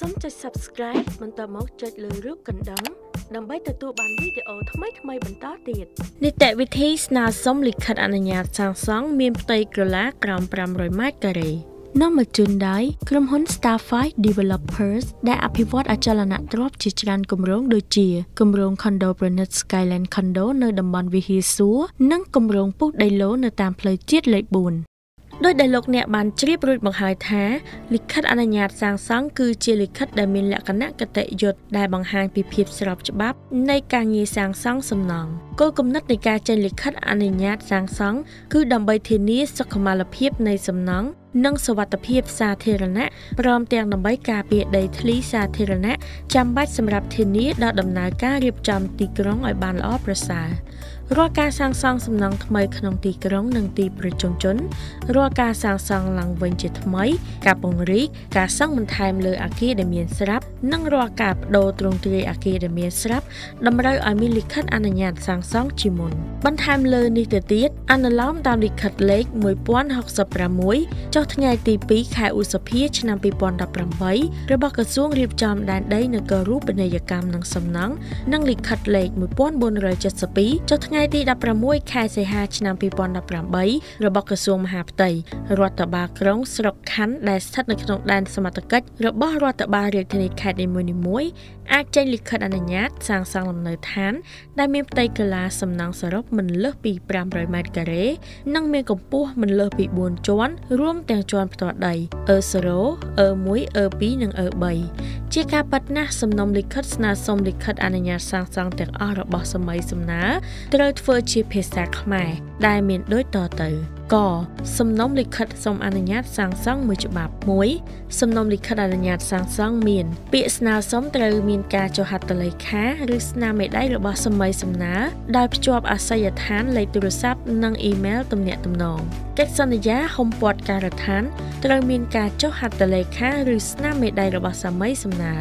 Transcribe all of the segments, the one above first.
សូមចុច Subscribe បន្តមកចុចលើរូបកណ្ដឹងដើម្បីទទួលបានវីដេអូថ្មីៗបន្តទៀតនីតិវិធីស្នើសុំលិខិតអនុញ្ញាតសាងសង់មានផ្ទៃក្រឡាក្រោម500ម៉ែត្រការ៉េនាំមកជូនដោយក្រុមហ៊ុន Starfight Developers ដែលអភិវឌ្ឍអចលនទ្រព្យជាច្រើនគម្រោងដូចជាគម្រោង Condo ប្រណិត Skyland Condo នៅតំបន់វិហារសួរ និងគម្រោងពុះដីឡូនៅតាមផ្លូវជាតិលេខ4 ដោយដែលលោកអ្នកបានជ្រាបរួចមកហើយថាលិខិតអនុញ្ញាតសាងសង់គឺជាលិខិតដែលមានលក្ខណៈកតេយុត្តដែលបង្ហាញពីភាពស្របច្បាប់នៃការងារសាងសង់សំណង់ គោលគំនិតនៃការចេញលិខិតអនុញ្ញាតសាងសង់គឺដើម្បីធានាសុខុមាលភាពនៃសំណង់និងសวัสดิភាពសាធារណៈព្រមទាំងដើម្បីការពារដីធ្លីសាធារណៈចាំបាច់សម្រាប់ធានាដល់ដំណើរការរៀបចំទីក្រុងឲ្យបានល្អប្រសើររាល់ការសាងសង់សំណង់ថ្មីក្នុងទីក្រុងនិងទីប្រជុំជនរាល់ការសាងសង់ឡើងវិញជាថ្មី ការពង្រីកការសង់បន្ថែមលើអគារដែលមានស្រាប់និងរាល់ការបដូរទ្រង់ទ្រាយអគារដែលមានស្រាប់តម្រូវឲ្យមានលិខិតអនុញ្ញាតសាងស សង់ជាមុន បន្ថែមលើនេះទៅទៀតអនុលោមតាមលិខិតលេខ1066ចុះថ្ងៃទី2ខែឧសភាឆ្នាំ2018របស់ក្រសួងរៀបចំដែនដីនគររូបនីយកម្មនិងសំណង់និងលិខិតលេខ1472ចុះថ្ងៃថ្ងៃទី16ខែសីហាឆ្នាំ2018របស់ក្រសួងមហាផ្ទៃរដ្ឋបាលក្រុងស្រុកខណ្ឌដែលស្ថិតនៅក្នុងដែនសមត្ថកិច្ចរបស់រដ្ឋបាលរាជធានីខេត្តនីមួយៗអាចចេញលិខិតអនុញ្ញាតសាងសង់លំនៅឋានដែលមានផ្ទៃកន្លាសំណង់សរុបមិនលើសពី500ម៉ែត្រការ៉េនិងមានកម្ពស់មិនលើសពី4ជាន់រួមទាំងជាន់ផ្ទាល់ដី E0, E1, E2 និង E3 ជាការប៉ັດណាស់សំណុំលិខិតស្នើសុំលិខិតអនុញ្ញាតសាងសង់ទាំងអស់របស់សម័យសំណាត្រូវធ្វើជាភាសាខ្មែរដែលមានដូចតទៅ កសំណុំលិខិតសូមអនុញ្ញាតសាងសង់មួយច្បាប់1សំណុំលិខិតអនុញ្ញាតសាងសង់មាន ពាក្យស្នើសុំត្រូវមានការចុះហត្ថលេខាឬស្នាមមេដៃរបស់សម័យសំណាដោយភ្ជាប់អាសយដ្ឋានលេខទូរស័ព្ទនិងអ៊ីមែលទំនាក់ទំនងកិច្ចសន្យាហុំព័ទ្ធការដ្ឋានត្រូវមានការចុះហត្ថលេខាឬស្នាមមេដៃរបស់សម័យសំណា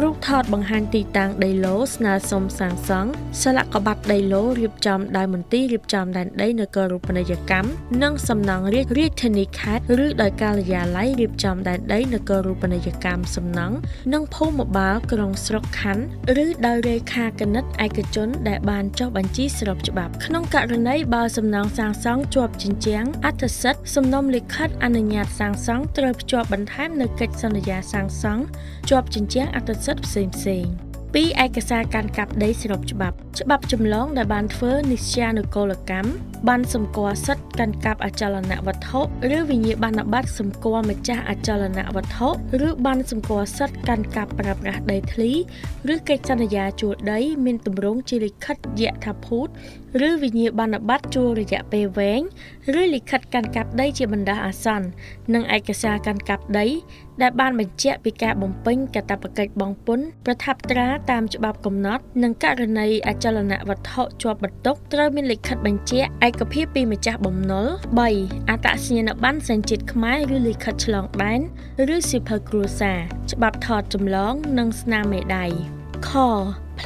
រូបថតបង្ហាញទីតាំងដីឡូស្នើសុំសាងសង់ស្លាកក្បាត់ដីឡូរៀបចំដោយមន្ទីររៀបចំដែនដីនគររូបនីយកម្មនិងសំណង់រាជរាជធានីខេត្តឬដោយការិយាល័យរៀបចំដែនដីនគររូបនីយកម្មសំណង់និងភូមិបាលក្រុងស្រុកខណ្ឌឬដោយរេខាគណិតឯកជនដែលបានចុះបញ្ជីស្របច្បាប់ក្នុងករណីបើសំណង់សាងសង់ជាប់ជញ្ជាំងអត្ថសិទ្ធិសំណុំលិខិតអនុញ្ញាតសាងសង់ត្រូវភ្ជាប់បន្ថែមនៅកិច្ចសន្យាសាងសង់ជាប់ជញ្ជាំងអត្ថសិទ្ធិផ្សេងផ្សេងពីឯកសារកាន់កាប់ដីស្របច្បាប់ ច្បាប់ចម្លងដែលបានធ្វើនិស្ចានុកលកម្មបានសម្គាល់សិទ្ធិកាន់កាប់អចលនវត្ថុឬវិញ្ញាបនបត្រសម្គាល់ម្ចាស់អចលនវត្ថុឬបានសម្គាល់សិទ្ធិកាន់កាប់ប្រើប្រាស់ដីធ្លី ឬកិច្ចសន្យាជួលដី មានទម្រង់ជាលិខិតយថាភូត ឬវិញ្ញាបនបត្រជួលរយៈពេលវែងឬលិខិតកាន់កាប់ដីជាបណ្ដោះអាសន្ននិងឯកសារកាន់កាប់ដី ដែលបានបញ្ជាក់ពីការបំពេញកាតព្វកិច្ចបង់ពន្ធប្រថាប់ត្រាតាមច្បាប់កំណត់ និងករណីអចលនវត្ថុជាប់បន្ទុកត្រូវមានលិខិតបញ្ជាក់ឯកភាពពីម្ចាស់បំណុល3អត្តសញ្ញាណប័ណ្ណសញ្ជាតិខ្មែរឬលិខិតឆ្លងដែនឬសៀវភៅគ្រួសារច្បាប់ថតចម្លង និងស្នាមមេដៃខ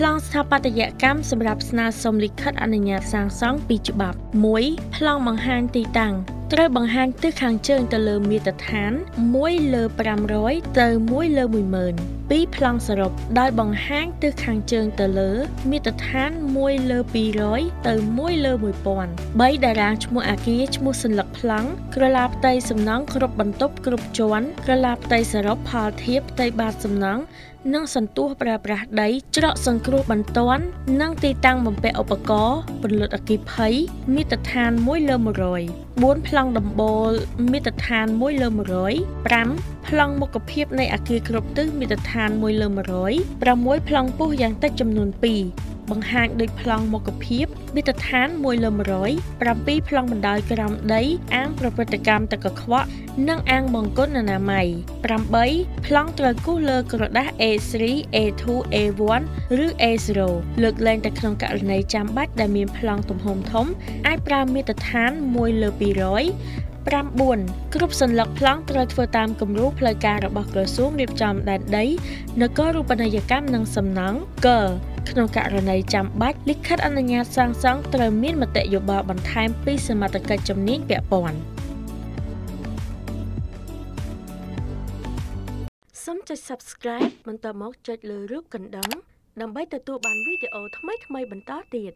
ប្លង់ស្ថាបត្យកម្មសម្រាប់ស្នើសុំលិខិតអនុញ្ញាតសាងសង់ពីច្បាប់ 1 ប្លង់បង្ហាញទីតាំង ត្រូវបង្ហាញទិសខាងជើងទៅលើមាត្រដ្ឋាន1លើ500ទៅ1លើ10000ពីរប្លង់សរុបដោយបង្ហាញទិសខាងជើងទៅលើមាត្រដ្ឋាន1លើ200ទៅ1លើ1000 3តារាងឈ្មោះអាគារឈ្មោះសញ្ញកប្លង់ក្រឡាផ្ទៃសំណង់គ្រប់បន្ទប់គ្រប់ជាន់ក្រឡាផ្ទៃសរុបផលធៀបផ្ទៃបាតសំណង់និងសន្ទុះប្រើប្រាស់ដីច្រកសង្គ្រោះបន្ទាន់និងទីតាំងបំពាក់ឧបករណ៍ពន្លត់អគិភ័យមាត្រដ្ឋាន1លើ100 4ប្លង់ដំបូលមាត្រដ្ឋាន1លើ100 5ប្លង់មុខភាពនៃអគារគ្រប់ទិសមាត្រដ្ឋាន1លើ100 6ប្លង់ពុះយ៉ាងតិចចំនួន2 បង្ហាញដោយប្លង់មុខភាពមាត្រដ្ឋាន1លើ100 7ប្លង់បណ្ដោយក្រោមដី អាងប្រព្រឹត្តកម្មទឹកកខ្វក់និងអាងបង្គន់អនាម័យ8ប្លង់ត្រូវគូសលើក្រដាស A3 A2 A1 ឬ A0 លើកលែងតែក្នុងករណីចាំបាច់ដែលមានប្លង់ទំហំធំ អាចប្រើមាត្រដ្ឋាន1លើ200 9គ្រប់សន្លឹកប្លង់ត្រូវធ្វើតាមគំរូផ្លូវការរបស់ក្រសួងរៀបចំដែនដីនគររូបនីយកម្មនិងសំណង់ក ក្នុងករណីចាំបាច់លិខិតអនុញ្ញាតសាងសង់ត្រូវមានមតិយោបល់បន្ថែមពីសមត្ថកិច្ចជំនាញពាក់ព័ន្ធសូមចុច Subscribe បន្តមកចុចលើរូបកណ្ដឹងដើម្បីទទួលបានវីដេអូថ្មីៗបន្តទៀត